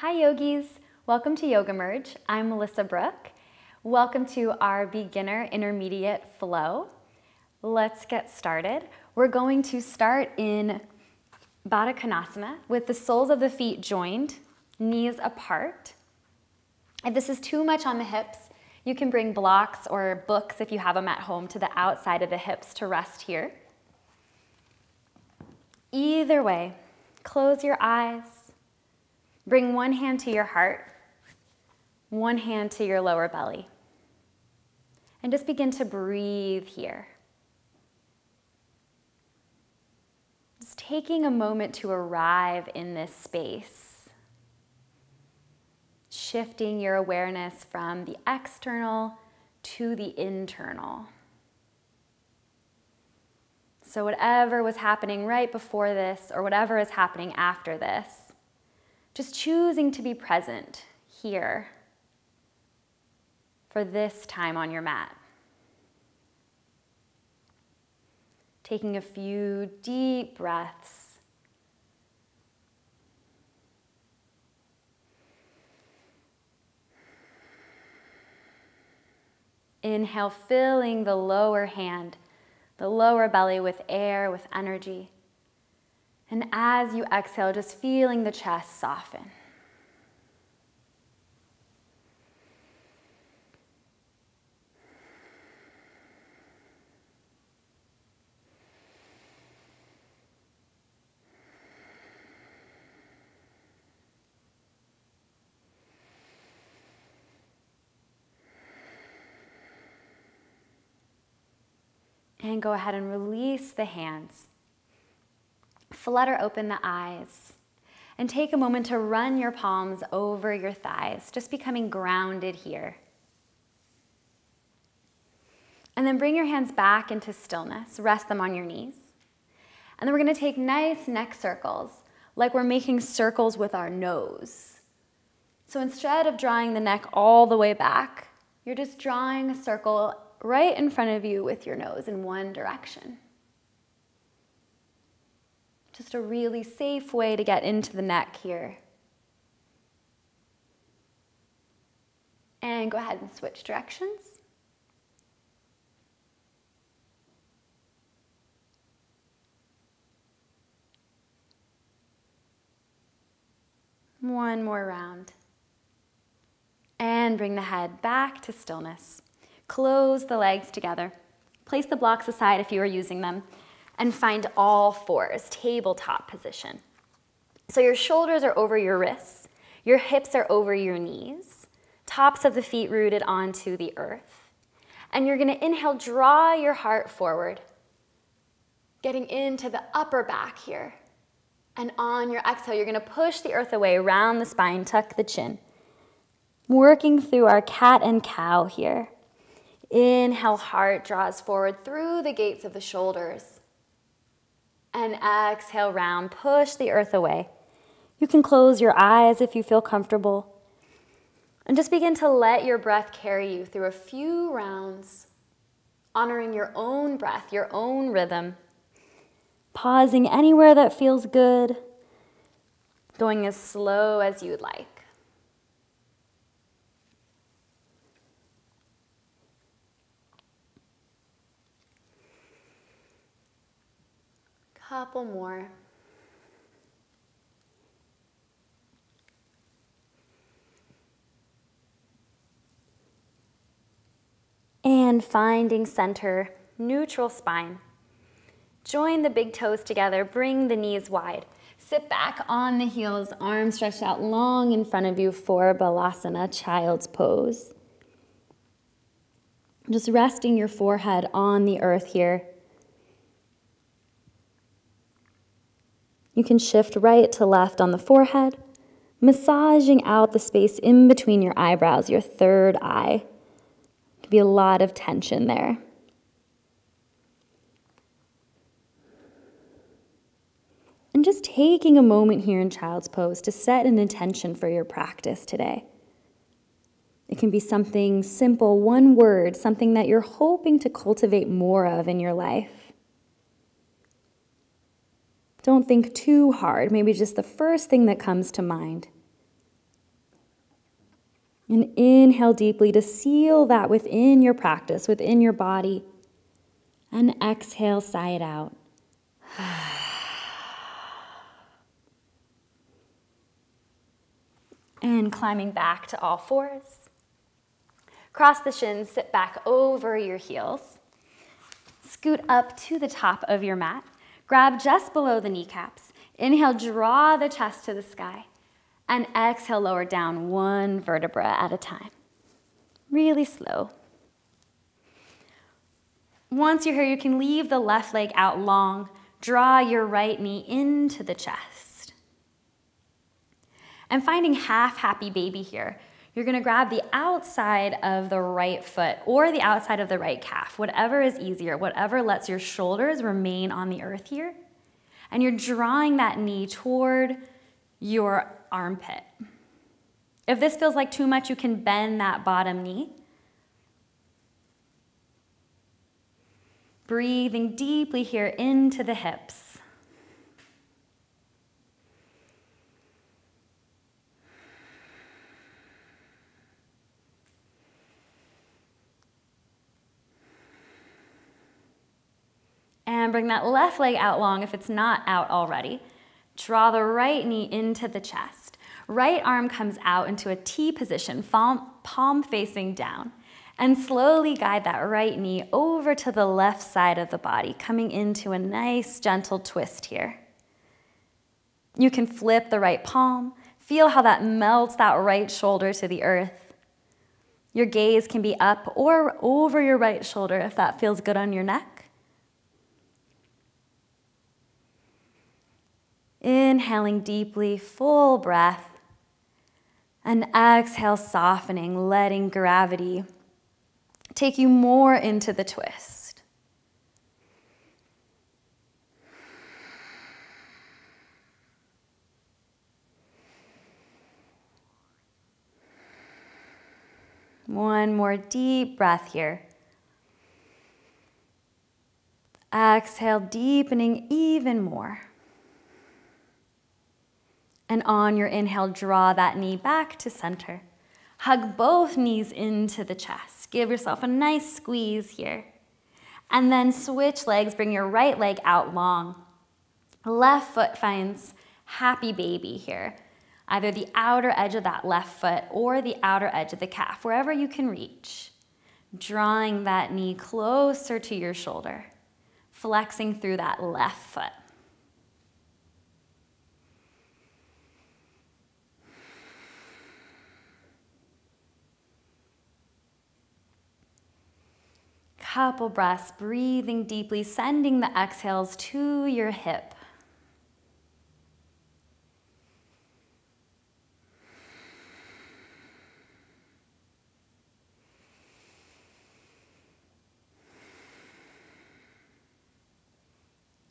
Hi yogis, welcome to Yoga Merge. I'm Melissa Brooke. Welcome to our beginner intermediate flow. Let's get started. We're going to start in Baddha Konasana with the soles of the feet joined, knees apart. If this is too much on the hips, you can bring blocks or books if you have them at home to the outside of the hips to rest here. Either way, close your eyes Bring one hand to your heart, one hand to your lower belly. And just begin to breathe here. Just taking a moment to arrive in this space. Shifting your awareness from the external to the internal. So, whatever was happening right before this, or whatever is happening after this, just choosing to be present here for this time on your mat. Taking a few deep breaths. Inhale, filling the lower hand, the lower belly with air, with energy. And as you exhale, just feeling the chest soften. And go ahead and release the hands flutter open the eyes, and take a moment to run your palms over your thighs, just becoming grounded here. And then bring your hands back into stillness, rest them on your knees. And then we're gonna take nice neck circles, like we're making circles with our nose. So instead of drawing the neck all the way back, you're just drawing a circle right in front of you with your nose in one direction. Just a really safe way to get into the neck here. And go ahead and switch directions. One more round. And bring the head back to stillness. Close the legs together. Place the blocks aside if you are using them and find all fours, tabletop position. So your shoulders are over your wrists, your hips are over your knees, tops of the feet rooted onto the earth. And you're gonna inhale, draw your heart forward, getting into the upper back here. And on your exhale, you're gonna push the earth away, round the spine, tuck the chin. Working through our cat and cow here. Inhale, heart draws forward through the gates of the shoulders and exhale round. Push the earth away. You can close your eyes if you feel comfortable. And just begin to let your breath carry you through a few rounds, honoring your own breath, your own rhythm. Pausing anywhere that feels good, going as slow as you'd like. Couple more. And finding center, neutral spine. Join the big toes together, bring the knees wide. Sit back on the heels, arms stretched out long in front of you for Balasana, child's pose. Just resting your forehead on the earth here. You can shift right to left on the forehead, massaging out the space in between your eyebrows, your third eye. Could be a lot of tension there. And just taking a moment here in child's pose to set an intention for your practice today. It can be something simple, one word, something that you're hoping to cultivate more of in your life. Don't think too hard, maybe just the first thing that comes to mind. And inhale deeply to seal that within your practice, within your body. And exhale, sigh it out. And climbing back to all fours. Cross the shins, sit back over your heels. Scoot up to the top of your mat. Grab just below the kneecaps. Inhale, draw the chest to the sky. And exhale, lower down one vertebra at a time. Really slow. Once you're here, you can leave the left leg out long. Draw your right knee into the chest. And finding half happy baby here. You're gonna grab the outside of the right foot or the outside of the right calf, whatever is easier, whatever lets your shoulders remain on the earth here. And you're drawing that knee toward your armpit. If this feels like too much, you can bend that bottom knee. Breathing deeply here into the hips. And bring that left leg out long if it's not out already. Draw the right knee into the chest. Right arm comes out into a T position, palm, palm facing down. And slowly guide that right knee over to the left side of the body, coming into a nice gentle twist here. You can flip the right palm. Feel how that melts that right shoulder to the earth. Your gaze can be up or over your right shoulder if that feels good on your neck. Inhaling deeply, full breath. And exhale, softening, letting gravity take you more into the twist. One more deep breath here. Exhale, deepening even more. And on your inhale, draw that knee back to center. Hug both knees into the chest. Give yourself a nice squeeze here. And then switch legs, bring your right leg out long. Left foot finds happy baby here. Either the outer edge of that left foot or the outer edge of the calf, wherever you can reach. Drawing that knee closer to your shoulder, flexing through that left foot. Couple breaths, breathing deeply, sending the exhales to your hip.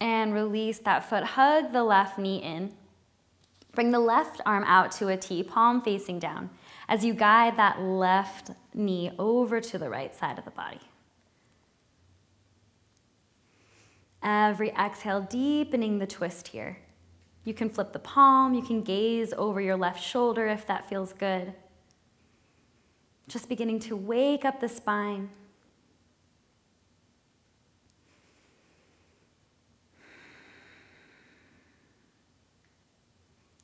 And release that foot. Hug the left knee in. Bring the left arm out to a T, palm facing down, as you guide that left knee over to the right side of the body. Every exhale, deepening the twist here. You can flip the palm, you can gaze over your left shoulder if that feels good. Just beginning to wake up the spine.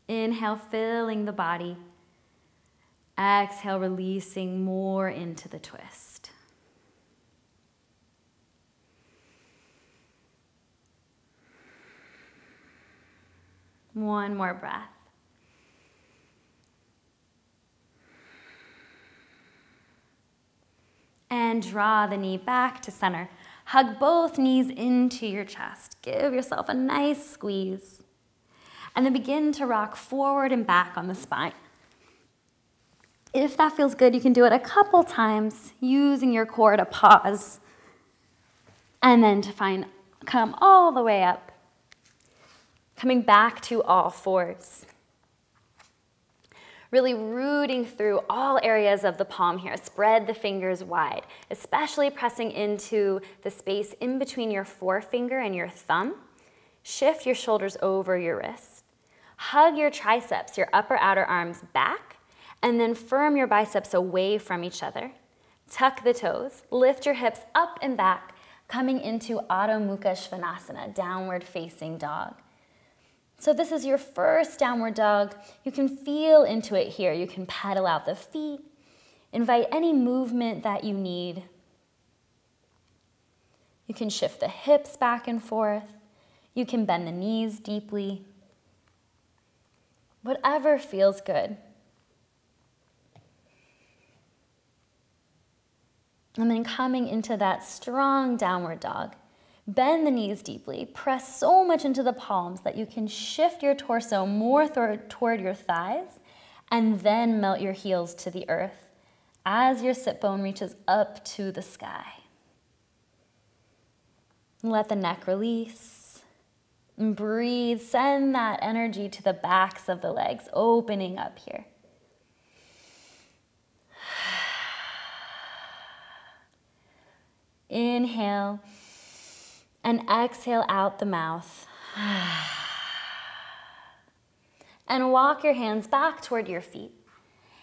Inhale, filling the body. Exhale, releasing more into the twist. One more breath. And draw the knee back to center. Hug both knees into your chest. Give yourself a nice squeeze. And then begin to rock forward and back on the spine. If that feels good, you can do it a couple times using your core to pause. And then to find, come all the way up coming back to all fours. Really rooting through all areas of the palm here. Spread the fingers wide, especially pressing into the space in between your forefinger and your thumb. Shift your shoulders over your wrist. Hug your triceps, your upper outer arms back, And then firm your biceps away from each other. Tuck the toes, lift your hips up and back, coming into Adho Mukha Svanasana, downward facing dog. So this is your first downward dog. You can feel into it here. You can pedal out the feet. Invite any movement that you need. You can shift the hips back and forth. You can bend the knees deeply. Whatever feels good. And then coming into that strong downward dog. Bend the knees deeply. Press so much into the palms that you can shift your torso more toward your thighs and then melt your heels to the earth as your sit bone reaches up to the sky. Let the neck release. And breathe. Send that energy to the backs of the legs, opening up here. Inhale and exhale out the mouth. And walk your hands back toward your feet.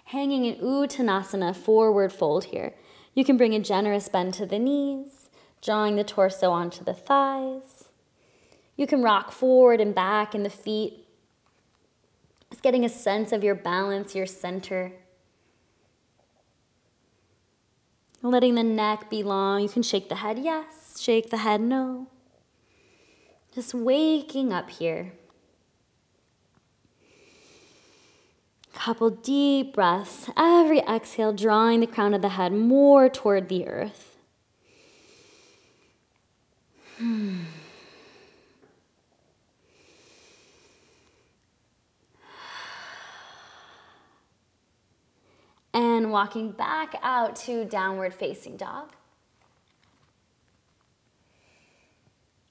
Hanging in Uttanasana, forward fold here. You can bring a generous bend to the knees, drawing the torso onto the thighs. You can rock forward and back in the feet. Just getting a sense of your balance, your center. Letting the neck be long. You can shake the head yes, shake the head no. Just waking up here. Couple deep breaths. Every exhale, drawing the crown of the head more toward the earth. Hmm. And walking back out to downward facing dog.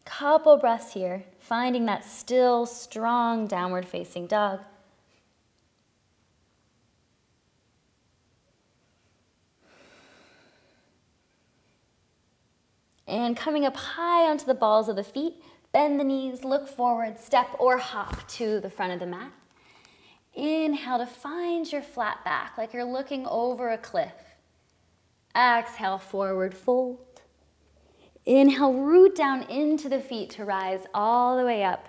Couple breaths here, finding that still strong downward facing dog. And coming up high onto the balls of the feet, bend the knees, look forward, step or hop to the front of the mat. Inhale to find your flat back like you're looking over a cliff. Exhale, forward fold. Inhale, root down into the feet to rise all the way up.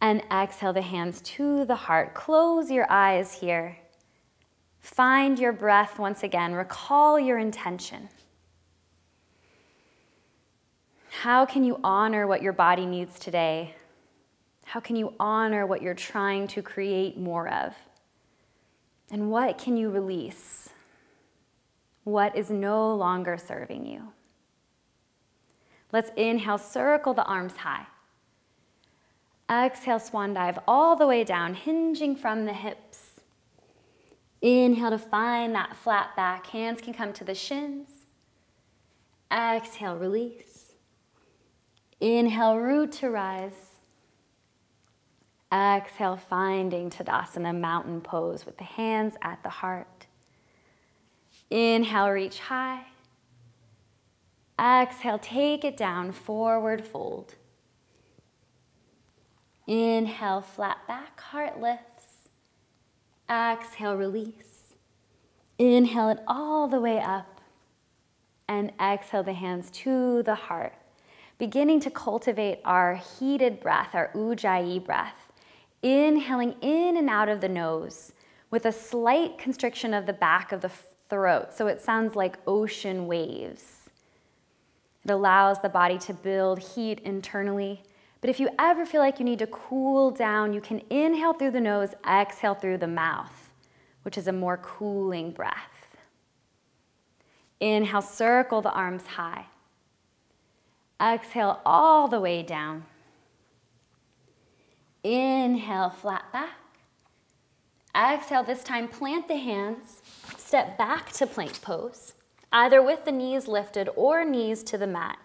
And exhale the hands to the heart. Close your eyes here. Find your breath once again. Recall your intention. How can you honor what your body needs today? How can you honor what you're trying to create more of? And what can you release? What is no longer serving you? Let's inhale, circle the arms high. Exhale, swan dive all the way down, hinging from the hips. Inhale to find that flat back. Hands can come to the shins. Exhale, release. Inhale, root to rise. Exhale, finding Tadasana, mountain pose with the hands at the heart. Inhale, reach high. Exhale, take it down, forward fold. Inhale, flat back, heart lifts. Exhale, release. Inhale it all the way up. And exhale the hands to the heart. Beginning to cultivate our heated breath, our ujjayi breath. Inhaling in and out of the nose with a slight constriction of the back of the throat. So it sounds like ocean waves. It allows the body to build heat internally. But if you ever feel like you need to cool down, you can inhale through the nose, exhale through the mouth, which is a more cooling breath. Inhale, circle the arms high. Exhale all the way down. Inhale, flat back. Exhale, this time plant the hands, step back to plank pose either with the knees lifted or knees to the mat.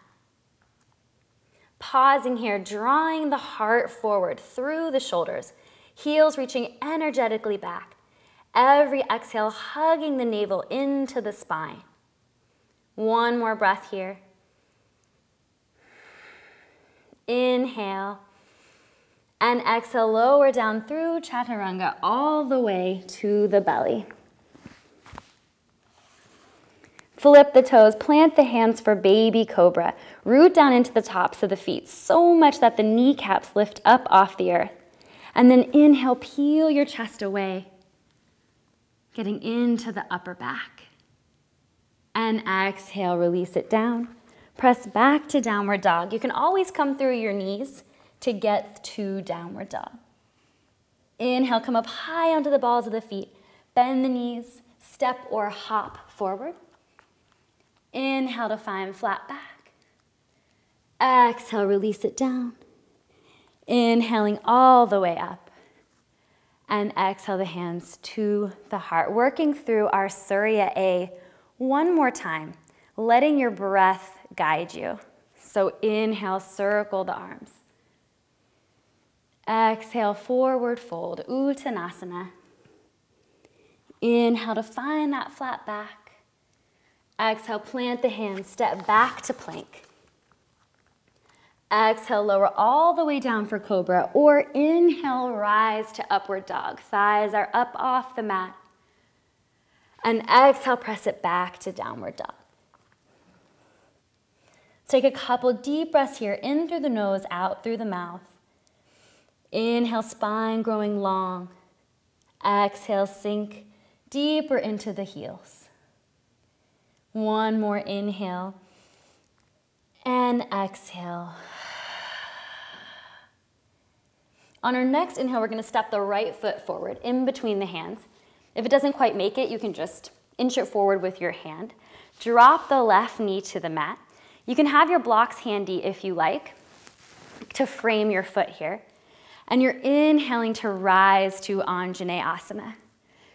Pausing here, drawing the heart forward through the shoulders, heels reaching energetically back. Every exhale, hugging the navel into the spine. One more breath here. Inhale. And exhale, lower down through chaturanga all the way to the belly. Flip the toes, plant the hands for baby cobra. Root down into the tops of the feet so much that the kneecaps lift up off the earth. And then inhale, peel your chest away, getting into the upper back. And exhale, release it down. Press back to downward dog. You can always come through your knees to get to downward dog. Inhale, come up high onto the balls of the feet. Bend the knees, step or hop forward. Inhale to find flat back. Exhale, release it down. Inhaling all the way up. And exhale the hands to the heart. Working through our Surya A one more time, letting your breath guide you. So inhale, circle the arms. Exhale, forward fold, Uttanasana. Inhale to find that flat back. Exhale, plant the hands, step back to plank. Exhale, lower all the way down for cobra, or inhale, rise to upward dog. Thighs are up off the mat. And exhale, press it back to downward dog. Take a couple deep breaths here, in through the nose, out through the mouth. Inhale, spine growing long. Exhale, sink deeper into the heels. One more inhale and exhale. On our next inhale, we're going to step the right foot forward in between the hands. If it doesn't quite make it, you can just inch it forward with your hand. Drop the left knee to the mat. You can have your blocks handy if you like to frame your foot here. And you're inhaling to rise to Anjaneyasana.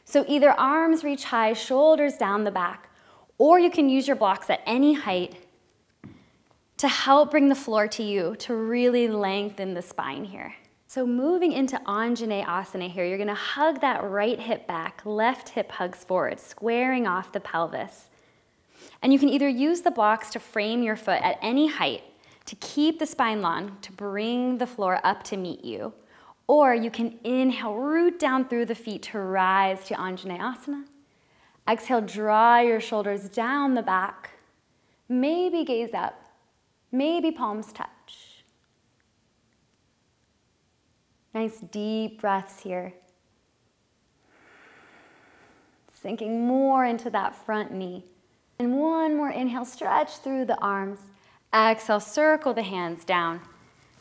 So either arms reach high, shoulders down the back, or you can use your blocks at any height to help bring the floor to you to really lengthen the spine here. So moving into Anjaneyasana here, you're gonna hug that right hip back, left hip hugs forward, squaring off the pelvis. And you can either use the blocks to frame your foot at any height to keep the spine long, to bring the floor up to meet you, or you can inhale, root down through the feet to rise to Anjaneyasana. Exhale, draw your shoulders down the back. Maybe gaze up. Maybe palms touch. Nice deep breaths here. Sinking more into that front knee. And one more inhale, stretch through the arms. Exhale, circle the hands down.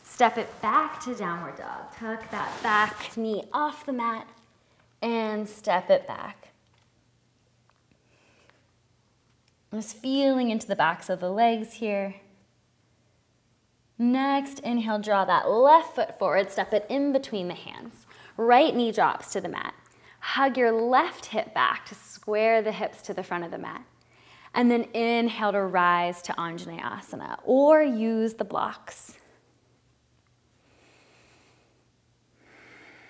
Step it back to downward dog. Tuck that back knee off the mat and step it back. Just feeling into the backs of the legs here. Next, inhale, draw that left foot forward, step it in between the hands. Right knee drops to the mat. Hug your left hip back to square the hips to the front of the mat. And then inhale to rise to Anjaneyasana or use the blocks.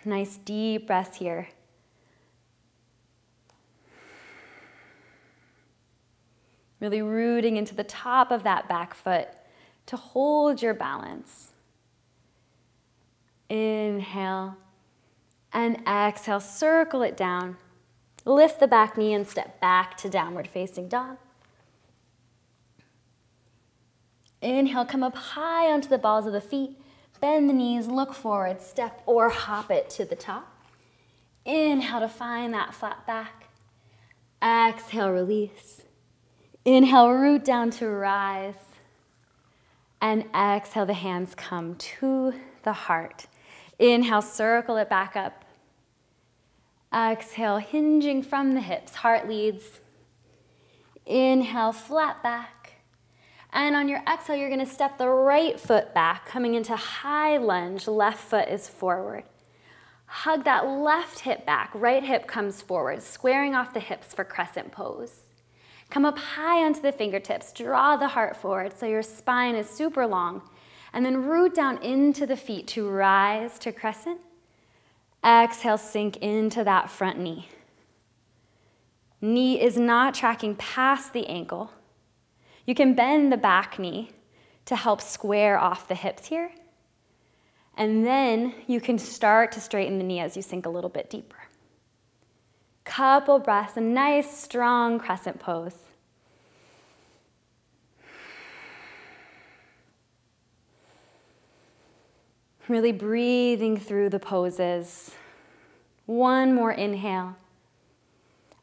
Nice deep breaths here. Really rooting into the top of that back foot to hold your balance. Inhale and exhale, circle it down. Lift the back knee and step back to downward facing dog. Inhale, come up high onto the balls of the feet. Bend the knees, look forward, step or hop it to the top. Inhale to find that flat back. Exhale, release. Inhale, root down to rise. And exhale, the hands come to the heart. Inhale, circle it back up. Exhale, hinging from the hips, heart leads. Inhale, flat back. And on your exhale, you're gonna step the right foot back, coming into high lunge, left foot is forward. Hug that left hip back, right hip comes forward, squaring off the hips for crescent pose. Come up high onto the fingertips. Draw the heart forward so your spine is super long. And then root down into the feet to rise to crescent. Exhale, sink into that front knee. Knee is not tracking past the ankle. You can bend the back knee to help square off the hips here. And then you can start to straighten the knee as you sink a little bit deeper. Couple breaths, a nice strong crescent pose. Really breathing through the poses. One more inhale.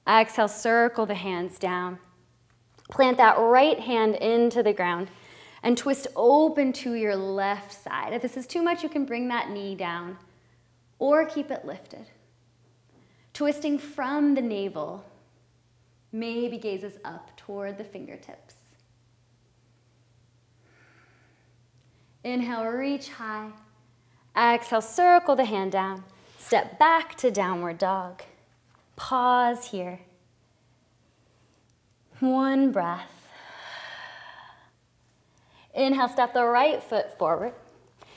Exhale, circle the hands down. Plant that right hand into the ground and twist open to your left side. If this is too much, you can bring that knee down or keep it lifted. Twisting from the navel, maybe gazes up toward the fingertips. Inhale, reach high. Exhale, circle the hand down. Step back to downward dog. Pause here. One breath. Inhale, step the right foot forward.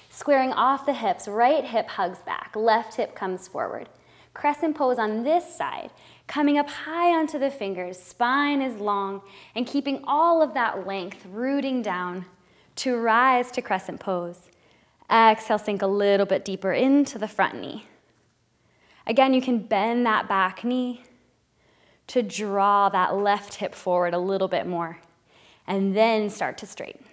Squaring off the hips, right hip hugs back, left hip comes forward. Crescent pose on this side, coming up high onto the fingers, spine is long, and keeping all of that length rooting down to rise to crescent pose. Exhale, sink a little bit deeper into the front knee. Again, you can bend that back knee to draw that left hip forward a little bit more, and then start to straighten.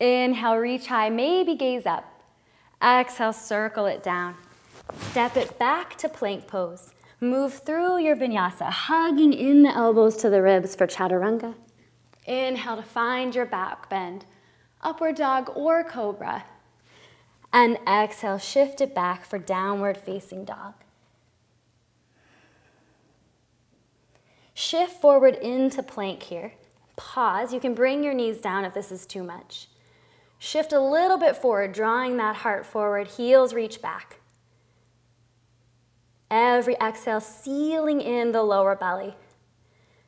Inhale, reach high, maybe gaze up. Exhale, circle it down. Step it back to plank pose. Move through your vinyasa, hugging in the elbows to the ribs for chaturanga. Inhale to find your back bend, upward dog or cobra. And exhale, shift it back for downward facing dog. Shift forward into plank here. Pause. You can bring your knees down if this is too much. Shift a little bit forward, drawing that heart forward, heels reach back. Every exhale, sealing in the lower belly,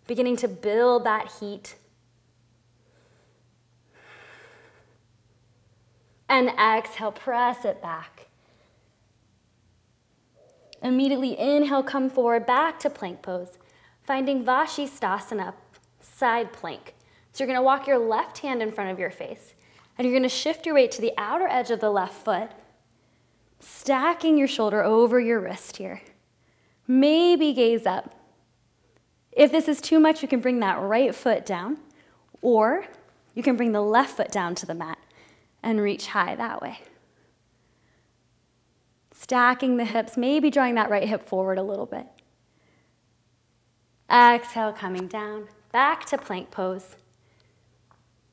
beginning to build that heat. And exhale, press it back. Immediately inhale, come forward, back to plank pose, finding Vashisthasana, side plank. So you're gonna walk your left hand in front of your face. And you're going to shift your weight to the outer edge of the left foot, stacking your shoulder over your wrist here. Maybe gaze up. If this is too much, you can bring that right foot down, or you can bring the left foot down to the mat and reach high that way. Stacking the hips, maybe drawing that right hip forward a little bit. Exhale, coming down, back to plank pose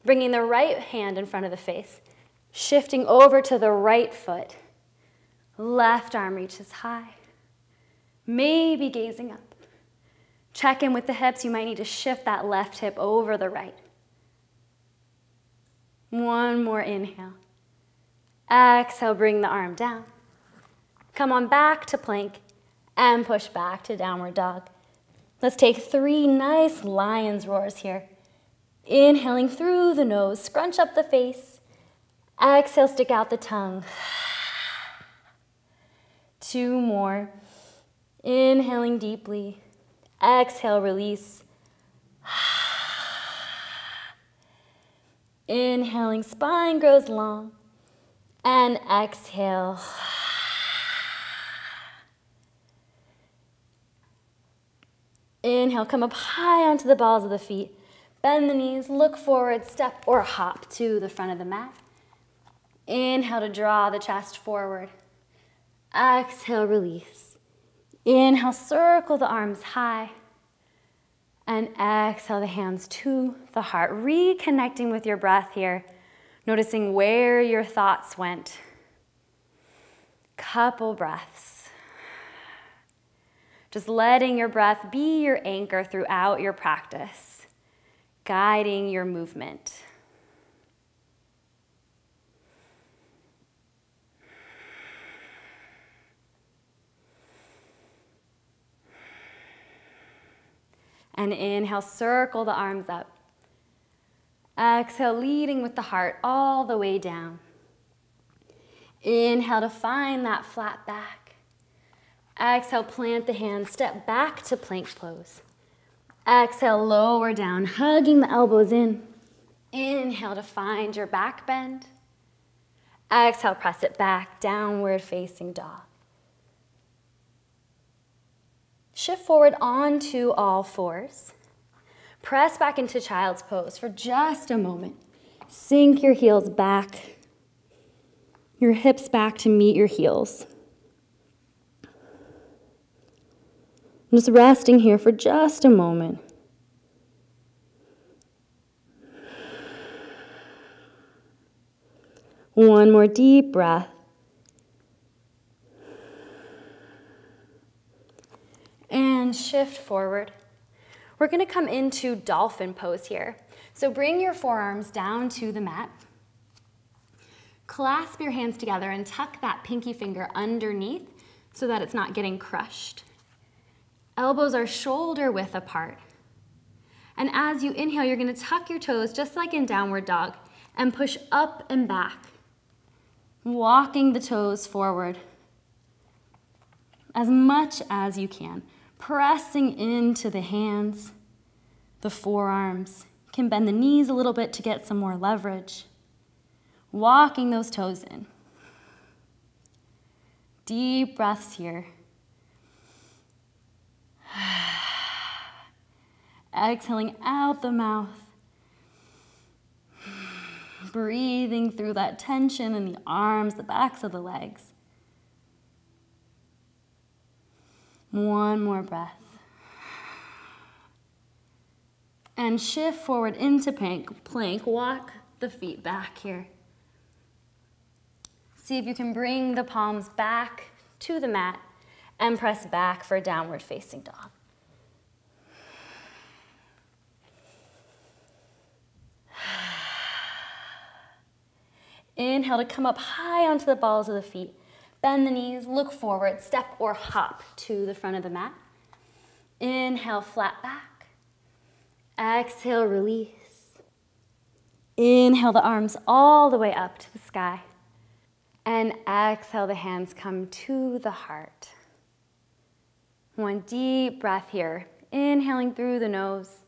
bringing the right hand in front of the face, shifting over to the right foot. Left arm reaches high, maybe gazing up. Check in with the hips. You might need to shift that left hip over the right. One more inhale. Exhale, bring the arm down. Come on back to plank and push back to downward dog. Let's take three nice lion's roars here. Inhaling through the nose, scrunch up the face. Exhale, stick out the tongue. Two more. Inhaling deeply. Exhale, release. Inhaling, spine grows long. And exhale. Inhale, come up high onto the balls of the feet. Bend the knees, look forward, step or hop to the front of the mat. Inhale to draw the chest forward. Exhale, release. Inhale, circle the arms high. And exhale the hands to the heart. Reconnecting with your breath here, noticing where your thoughts went. Couple breaths. Just letting your breath be your anchor throughout your practice guiding your movement. And inhale, circle the arms up. Exhale, leading with the heart all the way down. Inhale to find that flat back. Exhale, plant the hands, step back to plank pose. Exhale, lower down, hugging the elbows in. Inhale to find your back bend. Exhale, press it back, downward facing dog. Shift forward onto all fours. Press back into child's pose for just a moment. Sink your heels back, your hips back to meet your heels. Just resting here for just a moment. One more deep breath. And shift forward. We're going to come into dolphin pose here. So bring your forearms down to the mat. Clasp your hands together and tuck that pinky finger underneath so that it's not getting crushed. Elbows are shoulder width apart. And as you inhale, you're gonna tuck your toes just like in downward dog and push up and back, walking the toes forward as much as you can, pressing into the hands, the forearms. You can bend the knees a little bit to get some more leverage. Walking those toes in. Deep breaths here. Exhaling out the mouth. Breathing through that tension in the arms, the backs of the legs. One more breath. And shift forward into plank. plank. Walk the feet back here. See if you can bring the palms back to the mat and press back for downward facing dog. Inhale to come up high onto the balls of the feet. Bend the knees, look forward, step or hop to the front of the mat. Inhale, flat back. Exhale, release. Inhale the arms all the way up to the sky. And exhale, the hands come to the heart. One deep breath here. Inhaling through the nose.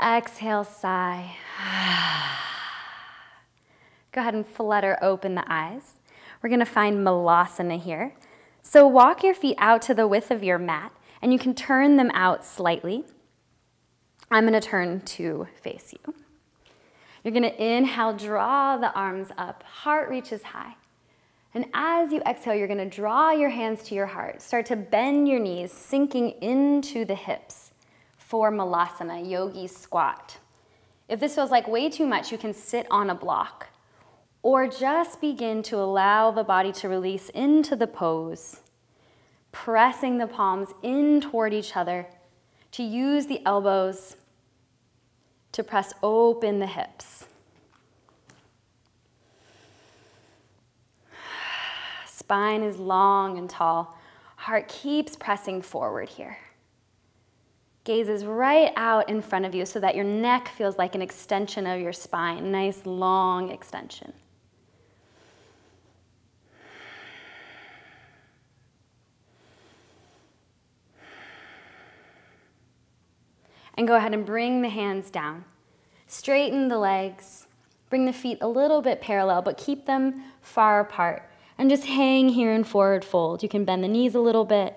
Exhale, sigh. Go ahead and flutter open the eyes. We're gonna find Malasana here. So walk your feet out to the width of your mat and you can turn them out slightly. I'm gonna turn to face you. You're gonna inhale, draw the arms up, heart reaches high. And as you exhale, you're gonna draw your hands to your heart. Start to bend your knees, sinking into the hips for Malasana, yogi squat. If this feels like way too much, you can sit on a block or just begin to allow the body to release into the pose, pressing the palms in toward each other to use the elbows to press open the hips. Spine is long and tall. Heart keeps pressing forward here. Gaze is right out in front of you so that your neck feels like an extension of your spine, nice long extension. And go ahead and bring the hands down. Straighten the legs. Bring the feet a little bit parallel, but keep them far apart and just hang here in forward fold. You can bend the knees a little bit.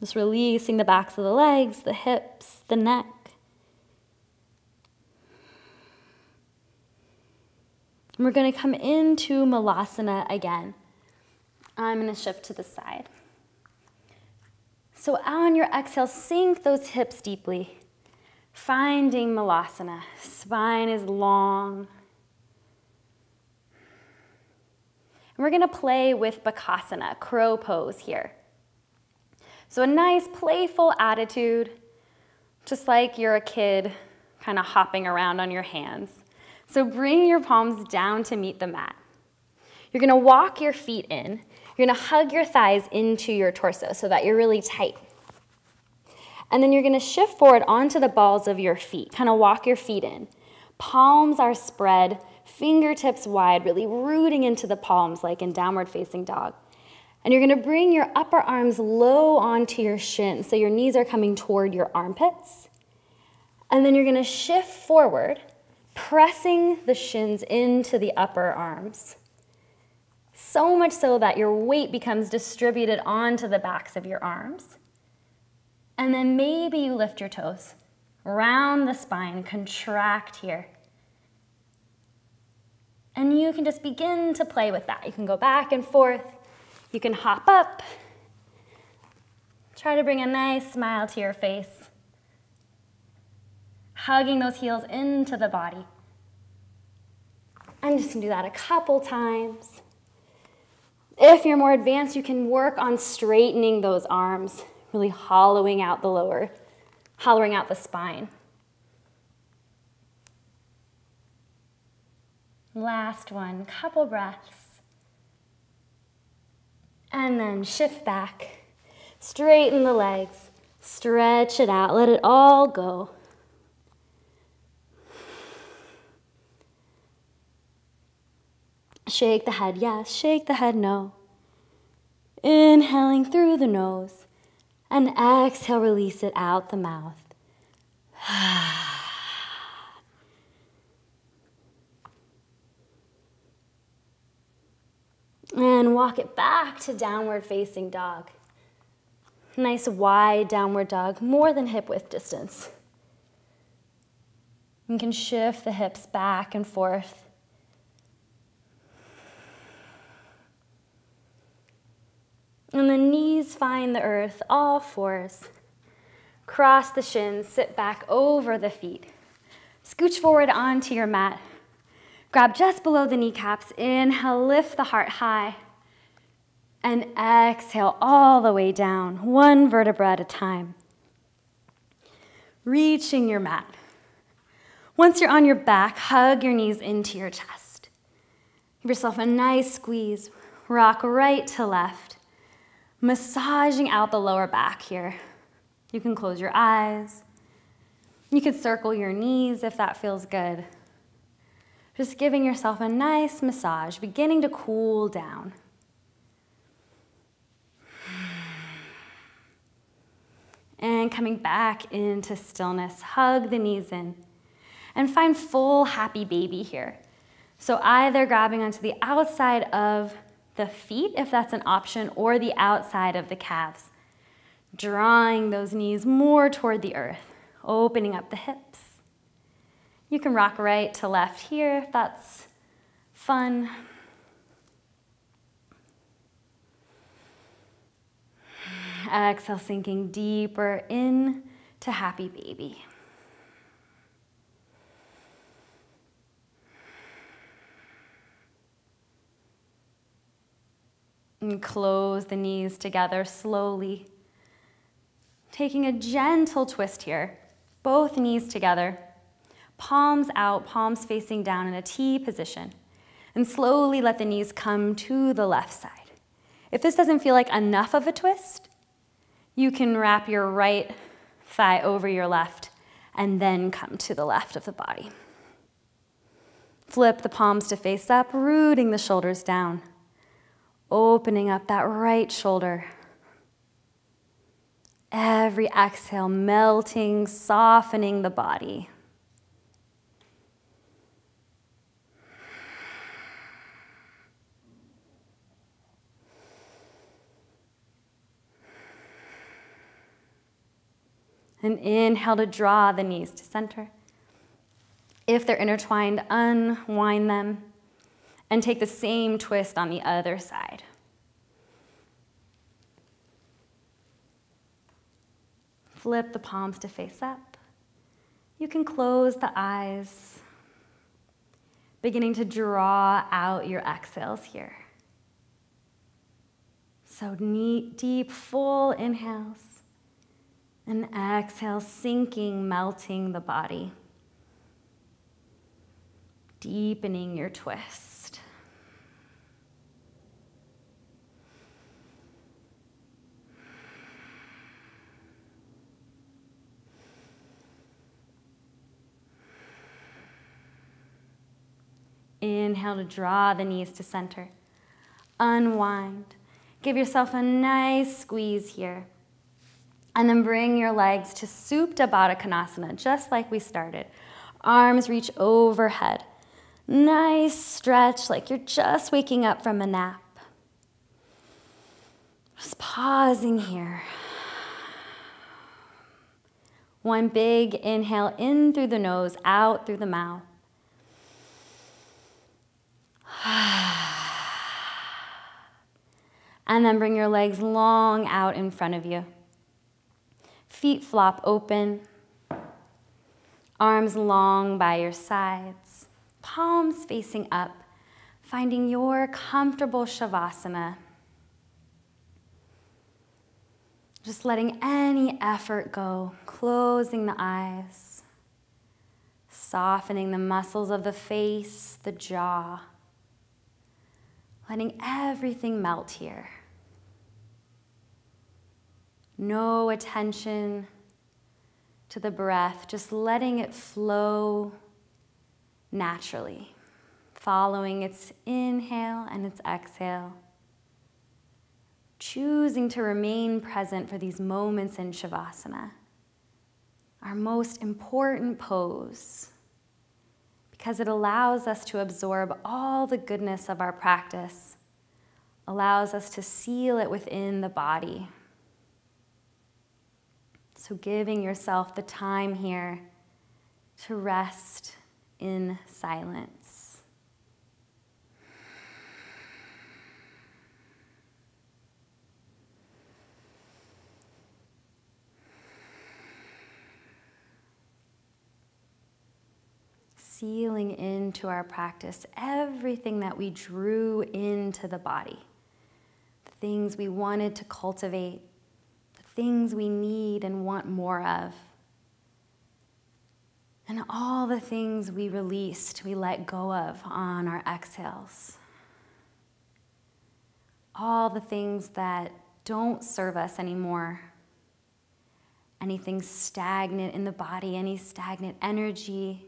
Just releasing the backs of the legs, the hips, the neck. And we're going to come into Malasana again. I'm going to shift to the side. So on your exhale, sink those hips deeply. Finding Malasana. Spine is long. And we're gonna play with Bakasana, crow pose here. So a nice playful attitude, just like you're a kid kind of hopping around on your hands. So bring your palms down to meet the mat. You're gonna walk your feet in. You're gonna hug your thighs into your torso so that you're really tight. And then you're gonna shift forward onto the balls of your feet, kind of walk your feet in. Palms are spread, fingertips wide, really rooting into the palms like in downward facing dog. And you're gonna bring your upper arms low onto your shins, so your knees are coming toward your armpits. And then you're gonna shift forward, pressing the shins into the upper arms. So much so that your weight becomes distributed onto the backs of your arms. And then maybe you lift your toes, round the spine, contract here. And you can just begin to play with that. You can go back and forth. You can hop up. Try to bring a nice smile to your face. Hugging those heels into the body. I'm just gonna do that a couple times. If you're more advanced, you can work on straightening those arms, really hollowing out the lower, hollowing out the spine. Last one, couple breaths. And then shift back, straighten the legs, stretch it out, let it all go. Shake the head, yes. Shake the head, no. Inhaling through the nose. And exhale, release it out the mouth. And walk it back to downward facing dog. Nice wide downward dog, more than hip width distance. You can shift the hips back and forth. And the knees find the earth, all fours. Cross the shins, sit back over the feet. Scooch forward onto your mat. Grab just below the kneecaps. Inhale, lift the heart high. And exhale all the way down, one vertebra at a time. Reaching your mat. Once you're on your back, hug your knees into your chest. Give yourself a nice squeeze. Rock right to left massaging out the lower back here. You can close your eyes. You can circle your knees if that feels good. Just giving yourself a nice massage, beginning to cool down. And coming back into stillness, hug the knees in. And find full happy baby here. So either grabbing onto the outside of the feet, if that's an option, or the outside of the calves. Drawing those knees more toward the earth, opening up the hips. You can rock right to left here if that's fun. Exhale, sinking deeper in to happy baby. And close the knees together slowly. Taking a gentle twist here, both knees together, palms out, palms facing down in a T position. And slowly let the knees come to the left side. If this doesn't feel like enough of a twist, you can wrap your right thigh over your left and then come to the left of the body. Flip the palms to face up, rooting the shoulders down opening up that right shoulder. Every exhale, melting, softening the body. And inhale to draw the knees to center. If they're intertwined, unwind them and take the same twist on the other side. Flip the palms to face up. You can close the eyes, beginning to draw out your exhales here. So neat, deep, full inhales, and exhale, sinking, melting the body, deepening your twist. Inhale to draw the knees to center. Unwind. Give yourself a nice squeeze here. And then bring your legs to Supta Baddha Konasana, just like we started. Arms reach overhead. Nice stretch, like you're just waking up from a nap. Just pausing here. One big inhale in through the nose, out through the mouth. And then bring your legs long out in front of you. Feet flop open. Arms long by your sides. Palms facing up, finding your comfortable Shavasana. Just letting any effort go, closing the eyes, softening the muscles of the face, the jaw, letting everything melt here. No attention to the breath, just letting it flow naturally, following its inhale and its exhale. Choosing to remain present for these moments in Shavasana, our most important pose, because it allows us to absorb all the goodness of our practice, allows us to seal it within the body. So, giving yourself the time here to rest in silence. Sealing into our practice everything that we drew into the body, the things we wanted to cultivate things we need and want more of. And all the things we released, we let go of on our exhales. All the things that don't serve us anymore. Anything stagnant in the body, any stagnant energy,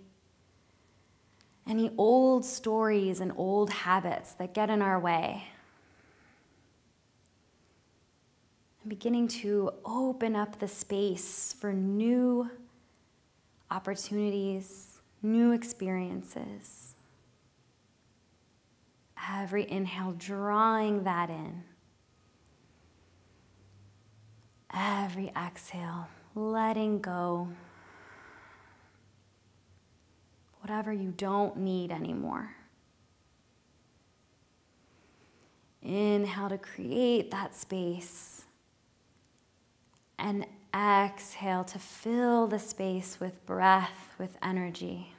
any old stories and old habits that get in our way. And beginning to open up the space for new opportunities, new experiences. Every inhale, drawing that in. Every exhale, letting go. Whatever you don't need anymore. Inhale to create that space and exhale to fill the space with breath, with energy.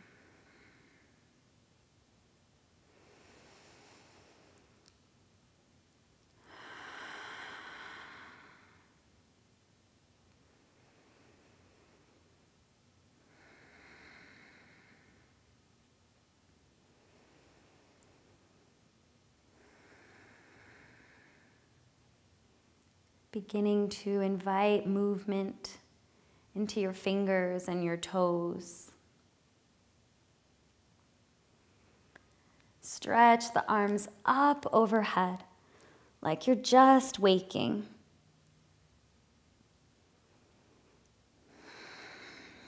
Beginning to invite movement into your fingers and your toes. Stretch the arms up overhead like you're just waking.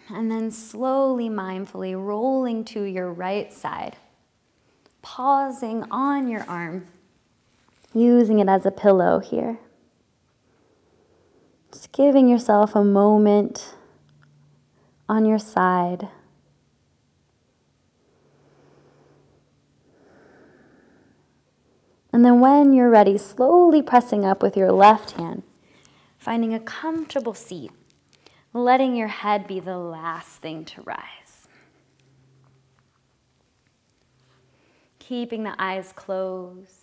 And then slowly, mindfully rolling to your right side, pausing on your arm, using it as a pillow here. Just giving yourself a moment on your side. And then, when you're ready, slowly pressing up with your left hand, finding a comfortable seat, letting your head be the last thing to rise. Keeping the eyes closed.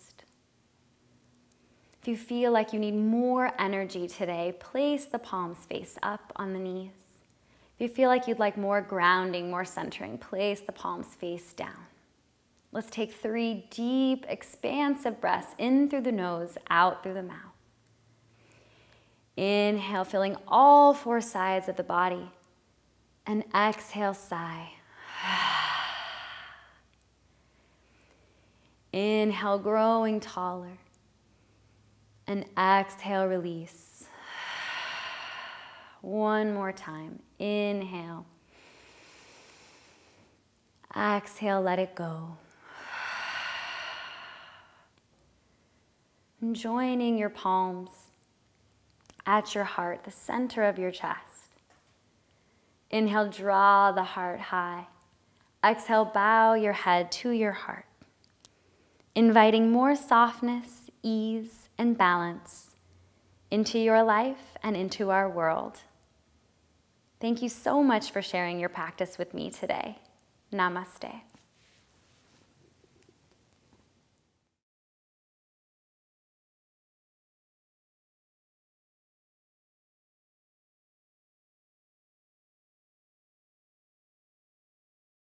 If you feel like you need more energy today, place the palms face up on the knees. If you feel like you'd like more grounding, more centering, place the palms face down. Let's take three deep, expansive breaths in through the nose, out through the mouth. Inhale, filling all four sides of the body. And exhale, sigh. Inhale, growing taller. And exhale, release. One more time. Inhale. Exhale, let it go. And joining your palms at your heart, the center of your chest. Inhale, draw the heart high. Exhale, bow your head to your heart, inviting more softness, ease, and balance into your life and into our world. Thank you so much for sharing your practice with me today. Namaste.